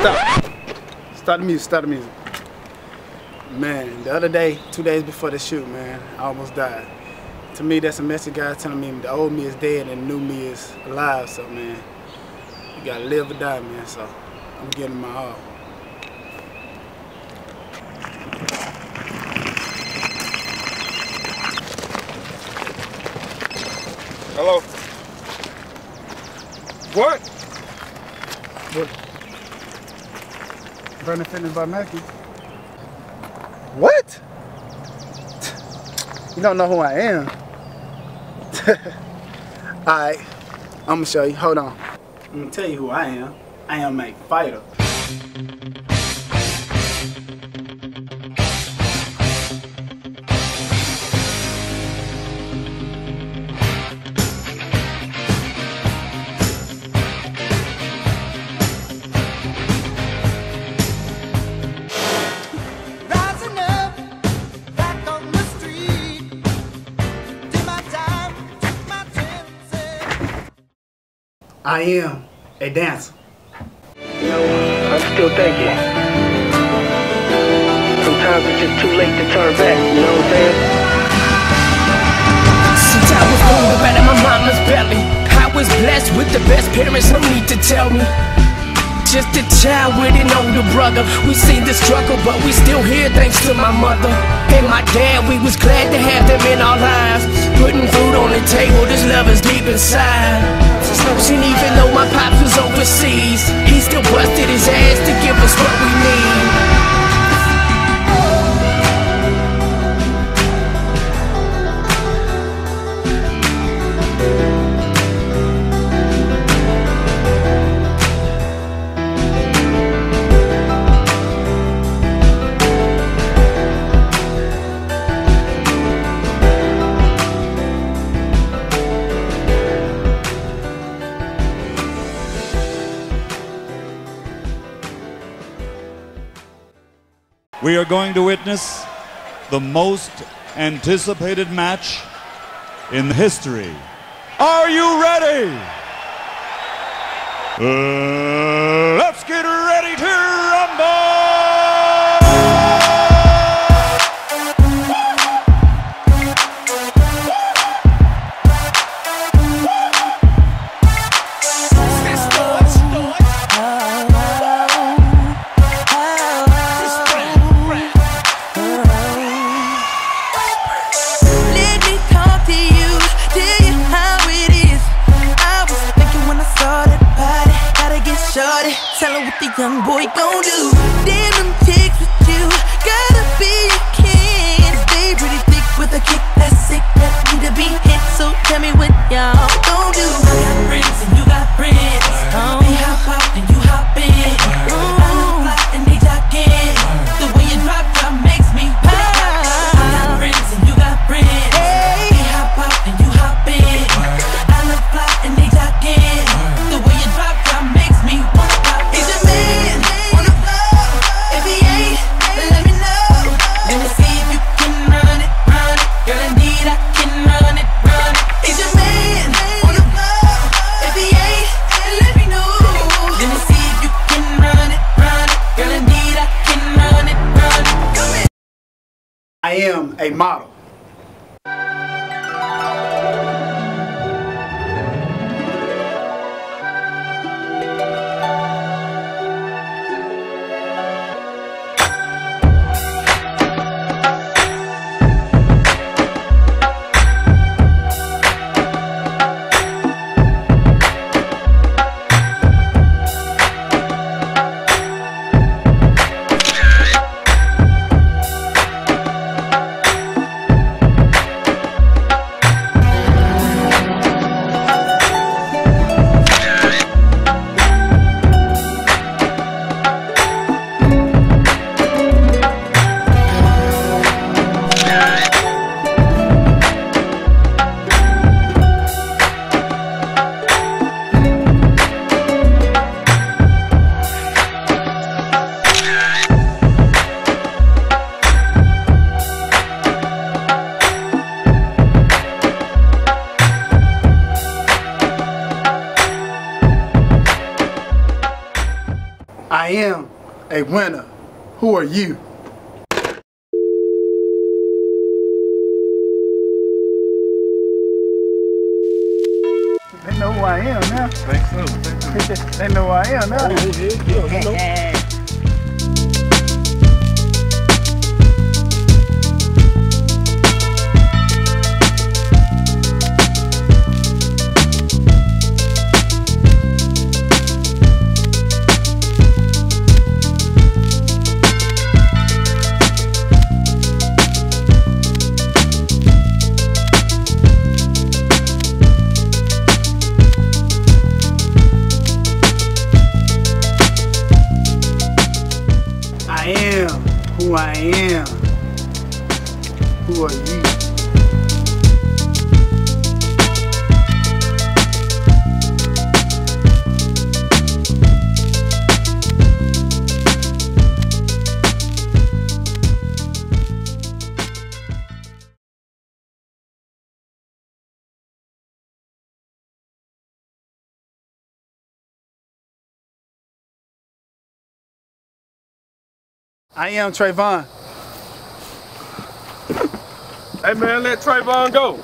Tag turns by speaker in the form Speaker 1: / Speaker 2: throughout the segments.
Speaker 1: Stop. Start the music, start the music. Man, the other day, two days before the shoot, man, I almost died. To me, that's a message God telling me the old me is dead and the new me is alive. So, man, you gotta live or die, man. So, I'm giving my all.
Speaker 2: Hello? What?
Speaker 1: What? Burning Fitness by Mackey.
Speaker 2: What?
Speaker 1: You don't know who I am. Alright, I'm gonna show you. Hold on. I'm gonna tell you who I am. I am a fighter. I am a dancer.
Speaker 3: You know, I'm still thinking. Sometimes it's just too late to turn back, you know what I'm saying?
Speaker 4: Since I was born right in my mama's belly, I was blessed with the best parents, no need to tell me. Just a child with an older brother. We seen the struggle, but we still here thanks to my mother and my dad. We was glad to have them in our lives, putting food on the table. This love is deep inside. We
Speaker 5: are going to witness the most anticipated match in history. Are you ready? Uh,
Speaker 6: young boy gon' do. I
Speaker 1: am a model. Am a winner. Who are you? They know who I am now.
Speaker 2: Think so. Think so.
Speaker 1: they know who I am oh, now. I I am. Who are you? I am Trayvon.
Speaker 2: Hey man, let Trayvon go.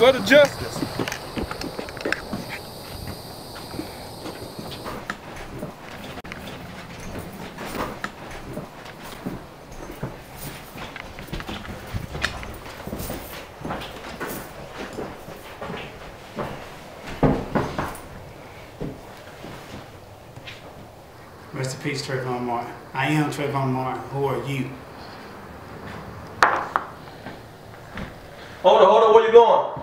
Speaker 2: Where the justice?
Speaker 1: Peace, Trayvon Martin. I am Trayvon Martin. Who are you?
Speaker 7: Hold on, hold on, where you going?